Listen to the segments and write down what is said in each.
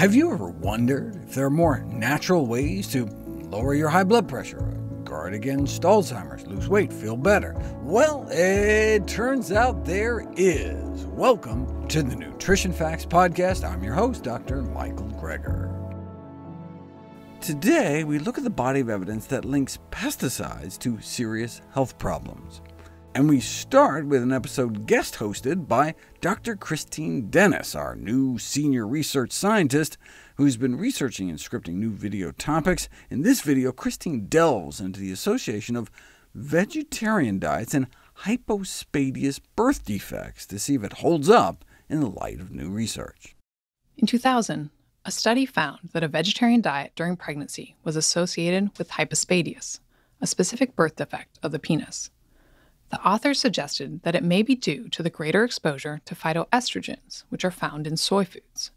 Have you ever wondered if there are more natural ways to lower your high blood pressure, guard against Alzheimer's, lose weight, feel better? Well, it turns out there is. Welcome to the Nutrition Facts Podcast. I'm your host, Dr. Michael Greger. Today, we look at the body of evidence that links pesticides to serious health problems. And we start with an episode guest hosted by Dr. Christine Dennis, our new senior research scientist, who's been researching and scripting new video topics. In this video, Christine delves into the association of vegetarian diets and hypospadias birth defects to see if it holds up in the light of new research. In 2000, a study found that a vegetarian diet during pregnancy was associated with hypospadias, a specific birth defect of the penis. The authors suggested that it may be due to the greater exposure to phytoestrogens, which are found in soy foods.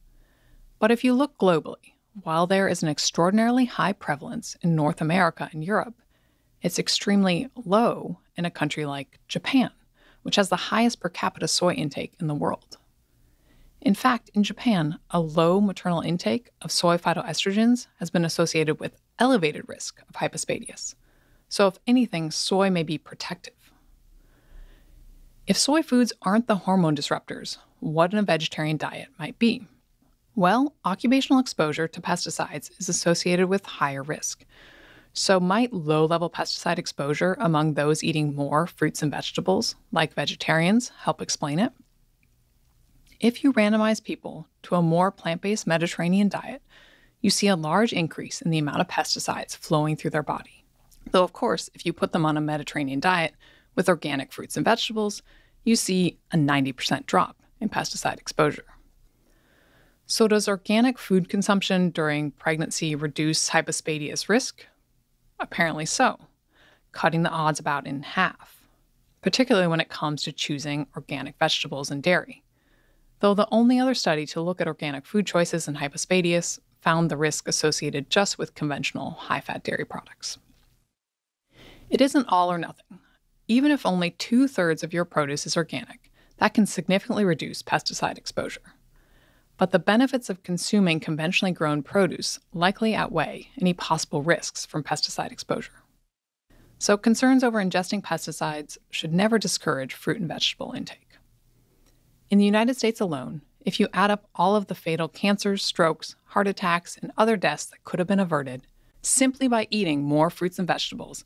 But if you look globally, while there is an extraordinarily high prevalence in North America and Europe, it's extremely low in a country like Japan, which has the highest per capita soy intake in the world. In fact, in Japan, a low maternal intake of soy phytoestrogens has been associated with elevated risk of hypospadias. So, if anything, soy may be protective. If soy foods aren't the hormone disruptors, what in a vegetarian diet might be. Well, occupational exposure to pesticides is associated with higher risk. So, might low level pesticide exposure among those eating more fruits and vegetables, like vegetarians, help explain it? If you randomize people to a more plant based Mediterranean diet, you see a large increase in the amount of pesticides flowing through their body. Though, of course, if you put them on a Mediterranean diet, with organic fruits and vegetables, you see a 90% drop in pesticide exposure. So, does organic food consumption during pregnancy reduce hypospadias risk? Apparently so, cutting the odds about in half, particularly when it comes to choosing organic vegetables and dairy. Though the only other study to look at organic food choices and hypospadias found the risk associated just with conventional high fat dairy products. It isn't all or nothing. Even if only two thirds of your produce is organic, that can significantly reduce pesticide exposure. But the benefits of consuming conventionally grown produce likely outweigh any possible risks from pesticide exposure. So, concerns over ingesting pesticides should never discourage fruit and vegetable intake. In the United States alone, if you add up all of the fatal cancers, strokes, heart attacks, and other deaths that could have been averted simply by eating more fruits and vegetables,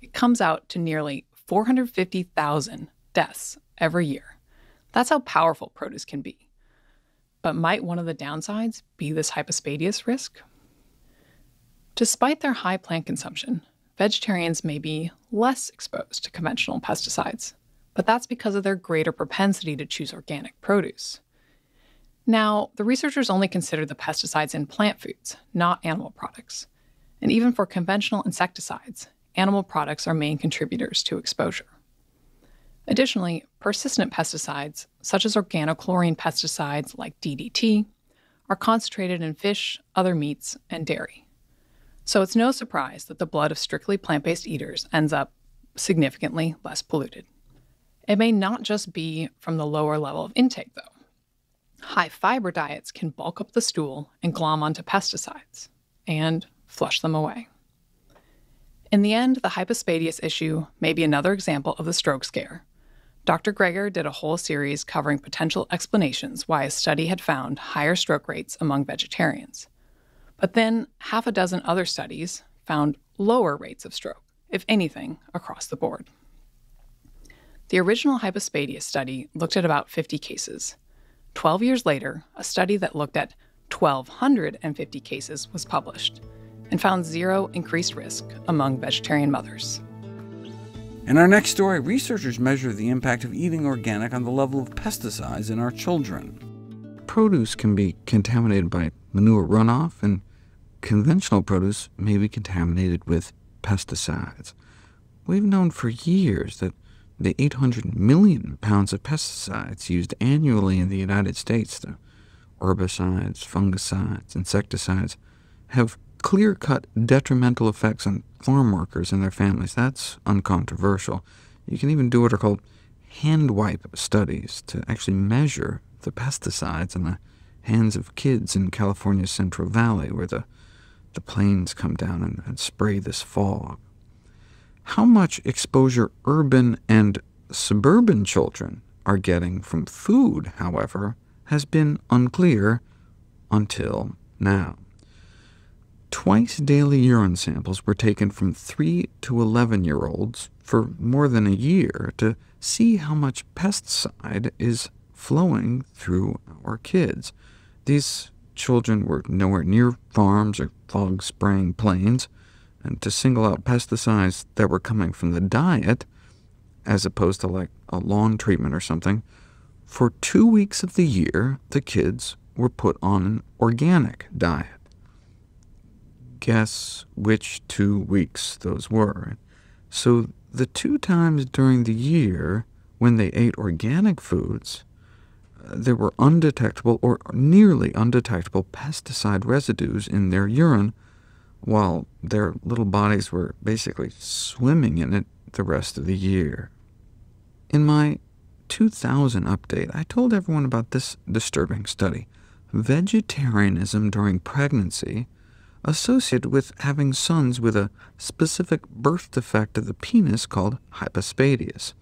it comes out to nearly 450,000 deaths every year. That's how powerful produce can be. But might one of the downsides be this hypospadias risk? Despite their high plant consumption, vegetarians may be less exposed to conventional pesticides, but that's because of their greater propensity to choose organic produce. Now, the researchers only considered the pesticides in plant foods, not animal products. And even for conventional insecticides, animal products are main contributors to exposure. Additionally, persistent pesticides, such as organochlorine pesticides like DDT, are concentrated in fish, other meats, and dairy. So it's no surprise that the blood of strictly plant based eaters ends up significantly less polluted. It may not just be from the lower level of intake, though. High fiber diets can bulk up the stool and glom onto pesticides and flush them away. In the end, the hypospadias issue may be another example of the stroke scare. Dr. Greger did a whole series covering potential explanations why a study had found higher stroke rates among vegetarians. But then, half a dozen other studies found lower rates of stroke, if anything, across the board. The original hypospadias study looked at about 50 cases. Twelve years later, a study that looked at 1,250 cases was published and found zero increased risk among vegetarian mothers. In our next story, researchers measure the impact of eating organic on the level of pesticides in our children. Produce can be contaminated by manure runoff, and conventional produce may be contaminated with pesticides. We've known for years that the 800 million pounds of pesticides used annually in the United States, the herbicides, fungicides, insecticides, have clear cut detrimental effects on farm workers and their families. That's uncontroversial. You can even do what are called hand wipe studies to actually measure the pesticides in the hands of kids in California's Central Valley, where the, the planes come down and, and spray this fog. How much exposure urban and suburban children are getting from food, however, has been unclear until now. Twice daily urine samples were taken from 3 to 11-year-olds for more than a year to see how much pesticide is flowing through our kids. These children were nowhere near farms or fog-spraying planes, and to single out pesticides that were coming from the diet, as opposed to like a lawn treatment or something, for two weeks of the year, the kids were put on an organic diet. Guess which two weeks those were. So the two times during the year when they ate organic foods, uh, there were undetectable or nearly undetectable pesticide residues in their urine, while their little bodies were basically swimming in it the rest of the year. In my 2000 update, I told everyone about this disturbing study, vegetarianism during pregnancy associated with having sons with a specific birth defect of the penis called hypospadias.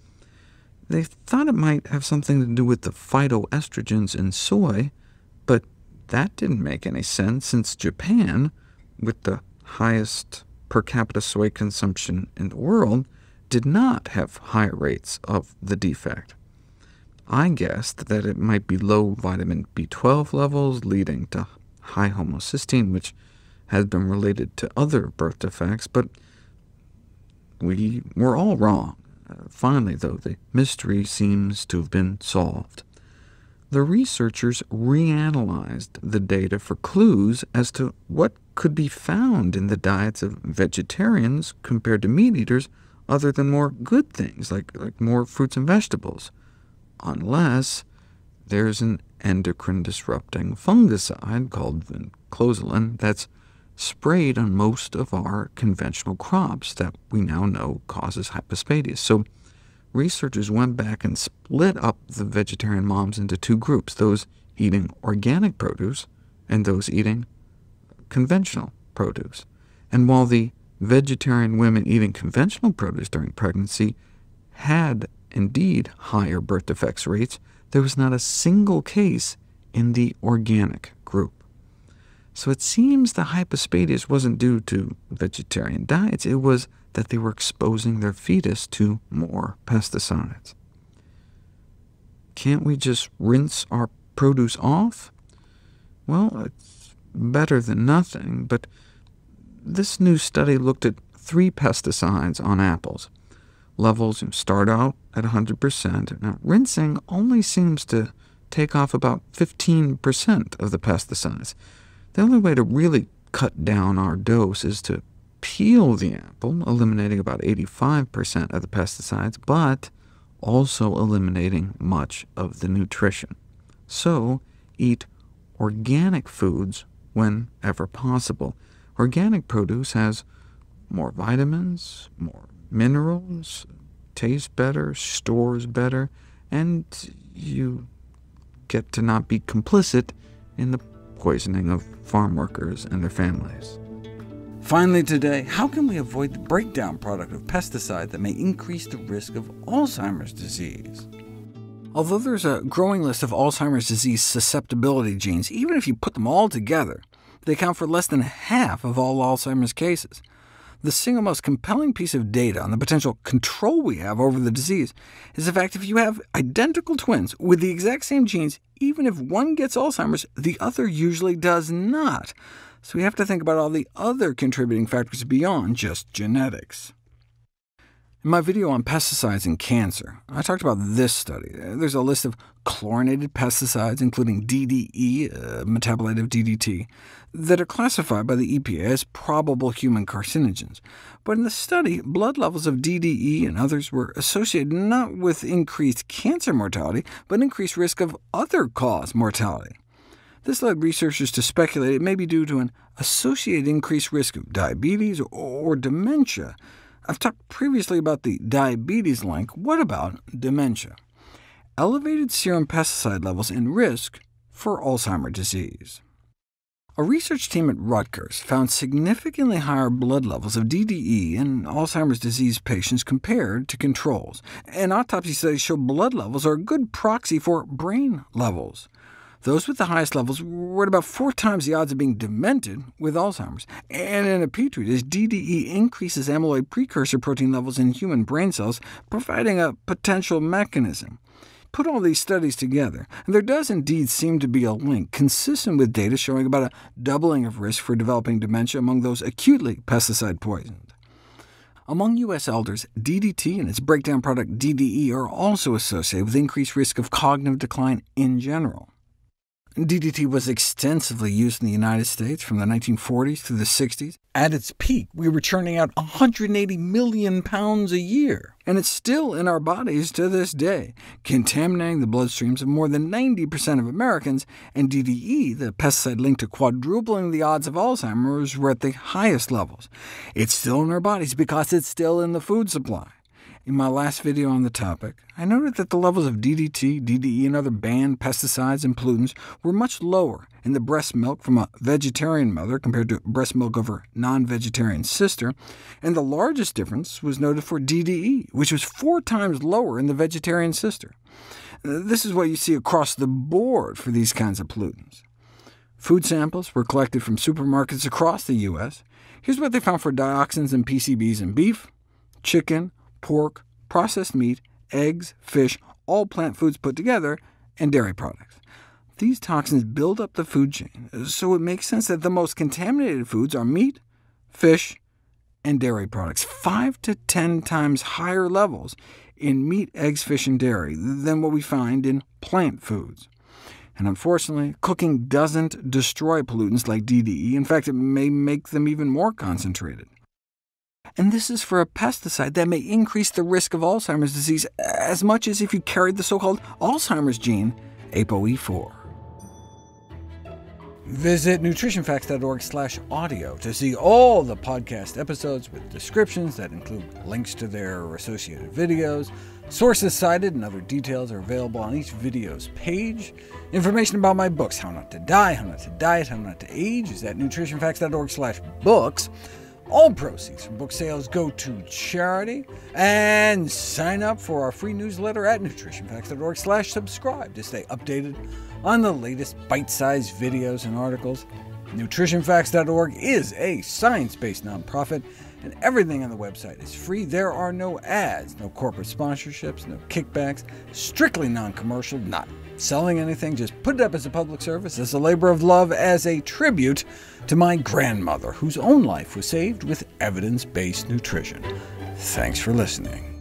They thought it might have something to do with the phytoestrogens in soy, but that didn't make any sense since Japan, with the highest per capita soy consumption in the world, did not have higher rates of the defect. I guessed that it might be low vitamin B12 levels leading to high homocysteine, which has been related to other birth defects, but we were all wrong. Finally, though, the mystery seems to have been solved. The researchers reanalyzed the data for clues as to what could be found in the diets of vegetarians compared to meat eaters, other than more good things, like, like more fruits and vegetables, unless there's an endocrine-disrupting fungicide called vinclozolin that's sprayed on most of our conventional crops that we now know causes hypospadias. So researchers went back and split up the vegetarian moms into two groups, those eating organic produce and those eating conventional produce. And while the vegetarian women eating conventional produce during pregnancy had indeed higher birth defects rates, there was not a single case in the organic group. So it seems the hypospadias wasn't due to vegetarian diets, it was that they were exposing their fetus to more pesticides. Can't we just rinse our produce off? Well, it's better than nothing, but this new study looked at three pesticides on apples. Levels start out at 100%. Now, rinsing only seems to take off about 15% of the pesticides. The only way to really cut down our dose is to peel the apple, eliminating about 85% of the pesticides, but also eliminating much of the nutrition. So eat organic foods whenever possible. Organic produce has more vitamins, more minerals, tastes better, stores better, and you get to not be complicit in the poisoning of farm workers and their families. Finally today, how can we avoid the breakdown product of pesticide that may increase the risk of Alzheimer's disease? Although there's a growing list of Alzheimer's disease susceptibility genes, even if you put them all together, they account for less than half of all Alzheimer's cases. The single most compelling piece of data on the potential control we have over the disease is the fact if you have identical twins with the exact same genes, even if one gets Alzheimer's, the other usually does not. So we have to think about all the other contributing factors beyond just genetics. In my video on pesticides and cancer, I talked about this study. There's a list of chlorinated pesticides, including DDE, a uh, metabolite of DDT, that are classified by the EPA as probable human carcinogens. But in the study, blood levels of DDE and others were associated not with increased cancer mortality, but increased risk of other-cause mortality. This led researchers to speculate it may be due to an associated increased risk of diabetes or dementia, I've talked previously about the diabetes link. What about dementia? Elevated serum pesticide levels and risk for Alzheimer's disease. A research team at Rutgers found significantly higher blood levels of DDE in Alzheimer's disease patients compared to controls, and autopsy studies show blood levels are a good proxy for brain levels. Those with the highest levels were at about four times the odds of being demented with Alzheimer's, and in a petri dish, DDE increases amyloid precursor protein levels in human brain cells, providing a potential mechanism put all these studies together, and there does indeed seem to be a link, consistent with data showing about a doubling of risk for developing dementia among those acutely pesticide poisoned. Among U.S. elders, DDT and its breakdown product DDE are also associated with increased risk of cognitive decline in general. DDT was extensively used in the United States from the 1940s through the 60s. At its peak, we were churning out 180 million pounds a year, and it's still in our bodies to this day, contaminating the bloodstreams of more than 90% of Americans, and DDE, the pesticide linked to quadrupling the odds of Alzheimer's, were at the highest levels. It's still in our bodies because it's still in the food supply. In my last video on the topic, I noted that the levels of DDT, DDE, and other banned pesticides and pollutants were much lower in the breast milk from a vegetarian mother compared to breast milk of her non-vegetarian sister, and the largest difference was noted for DDE, which was four times lower in the vegetarian sister. This is what you see across the board for these kinds of pollutants. Food samples were collected from supermarkets across the U.S. Here's what they found for dioxins and PCBs in beef, chicken, pork, processed meat, eggs, fish, all plant foods put together, and dairy products. These toxins build up the food chain, so it makes sense that the most contaminated foods are meat, fish, and dairy products, 5 to 10 times higher levels in meat, eggs, fish, and dairy than what we find in plant foods. And unfortunately, cooking doesn't destroy pollutants like DDE. In fact, it may make them even more concentrated and this is for a pesticide that may increase the risk of Alzheimer's disease as much as if you carried the so-called Alzheimer's gene, ApoE4. Visit nutritionfacts.org/audio to see all the podcast episodes with descriptions that include links to their associated videos. Sources cited and other details are available on each video's page. Information about my books, How Not to Die, How Not to Diet, How Not to Age, is at nutritionfacts.org/books. All proceeds from book sales go to charity, and sign up for our free newsletter at nutritionfacts.org slash subscribe to stay updated on the latest bite-sized videos and articles. NutritionFacts.org is a science-based nonprofit, and everything on the website is free. There are no ads, no corporate sponsorships, no kickbacks, strictly non-commercial, not selling anything, just put it up as a public service, as a labor of love, as a tribute to my grandmother, whose own life was saved with evidence-based nutrition. Thanks for listening.